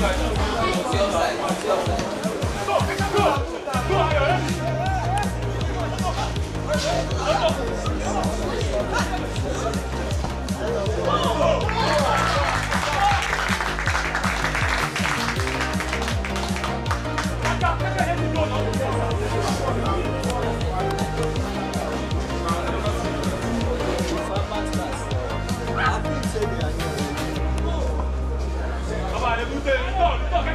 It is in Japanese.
Go! Go! Go! 对放放